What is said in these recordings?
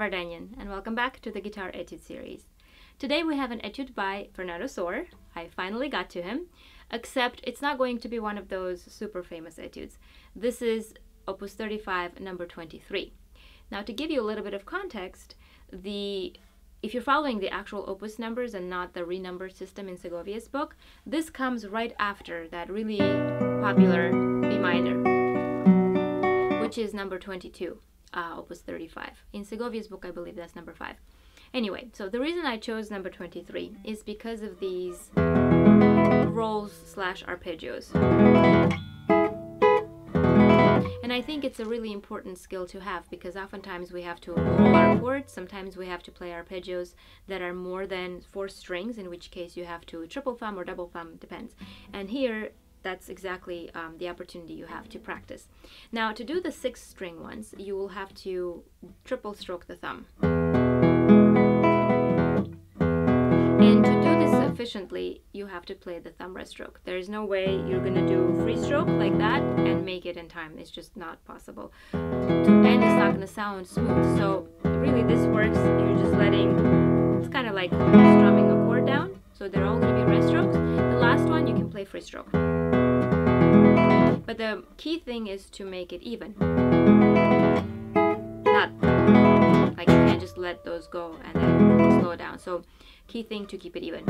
And welcome back to the Guitar Etude series. Today we have an etude by Fernando Sor. I finally got to him, except it's not going to be one of those super famous etudes. This is Opus 35, number 23. Now, to give you a little bit of context, the if you're following the actual opus numbers and not the renumber system in Segovia's book, this comes right after that really popular B minor, which is number 22, uh, opus 35. In Segovia's book, I believe that's number 5. Anyway, so the reason I chose number 23 is because of these rolls slash arpeggios. And I think it's a really important skill to have because oftentimes we have to roll our chords, sometimes we have to play arpeggios that are more than four strings, in which case you have to triple thumb or double thumb, depends. And here, that's exactly um, the opportunity you have to practice. Now, to do the six string ones, you will have to triple stroke the thumb. And to do this efficiently, you have to play the thumb rest stroke. There is no way you're gonna do free stroke like that and make it in time. It's just not possible. And it's not gonna sound smooth. So really this works, you're just letting, it's kind of like strumming a chord down. So they're all gonna be rest strokes. Play free stroke. But the key thing is to make it even. Not like you can't just let those go and then slow down. So Key thing to keep it even.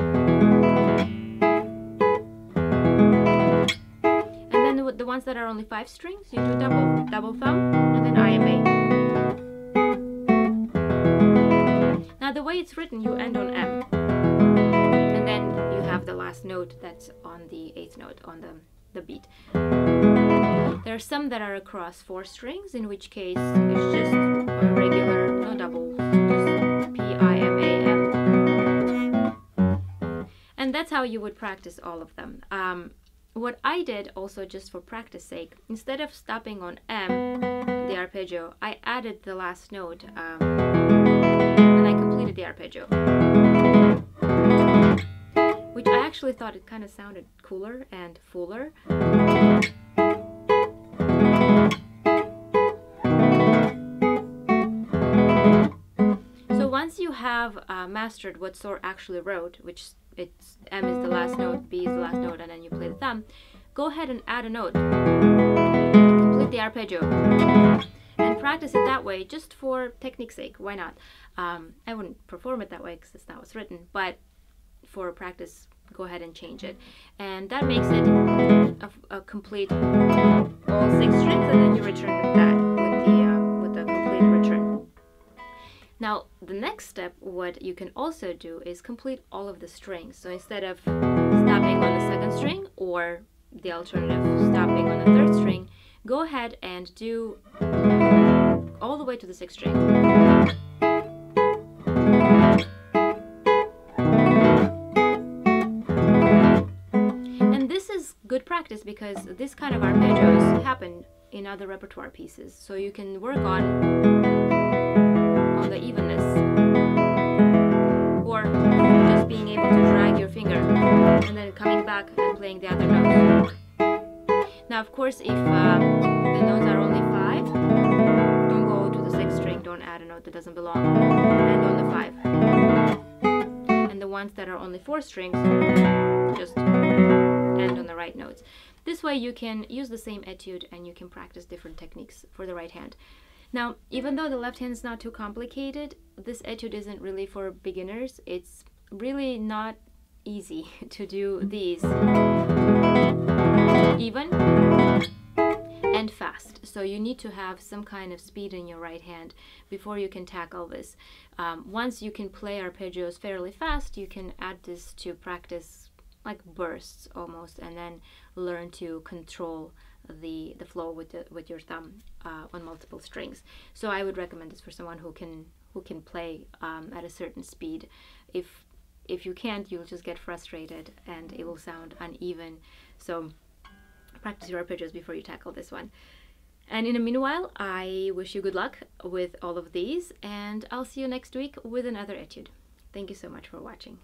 And then with the ones that are only five strings, you do double, double thumb, and then IMA. Now the way it's written, you end on M. note that's on the eighth note, on the, the beat. There are some that are across four strings, in which case it's just a regular, no double, just P, I, M, A, and that's how you would practice all of them. Um, what I did also just for practice sake, instead of stopping on M, the arpeggio, I added the last note um, and I completed the arpeggio. Which I actually thought it kind of sounded cooler and fuller. So once you have uh, mastered what Sor actually wrote, which it's M is the last note, B is the last note, and then you play the thumb, go ahead and add a note. Complete the arpeggio. And practice it that way just for technique's sake. Why not? Um, I wouldn't perform it that way because it's not what's written, but for practice, go ahead and change it. And that makes it a, a complete all six strings, and then you return that. With the uh, with the complete return. Now, the next step, what you can also do is complete all of the strings. So instead of stopping on the second string or the alternative stopping on the third string, go ahead and do all the way to the sixth string. Practice because this kind of arpeggios happen in other repertoire pieces. So you can work on on the evenness. Or just being able to drag your finger and then coming back and playing the other notes. Now, of course, if um, the notes are only five, don't go to the sixth string, don't add a note that doesn't belong, and on the five. And the ones that are only four strings, just right notes. This way you can use the same etude and you can practice different techniques for the right hand. Now, even though the left hand is not too complicated, this etude isn't really for beginners. It's really not easy to do these even and fast. So you need to have some kind of speed in your right hand before you can tackle this. Um, once you can play arpeggios fairly fast, you can add this to practice like bursts almost and then learn to control the the flow with the, with your thumb uh, on multiple strings. So I would recommend this for someone who can who can play um, at a certain speed. If if you can't, you'll just get frustrated and it will sound uneven. So practice your arpeggios before you tackle this one. And in the meanwhile, I wish you good luck with all of these, and I'll see you next week with another etude. Thank you so much for watching.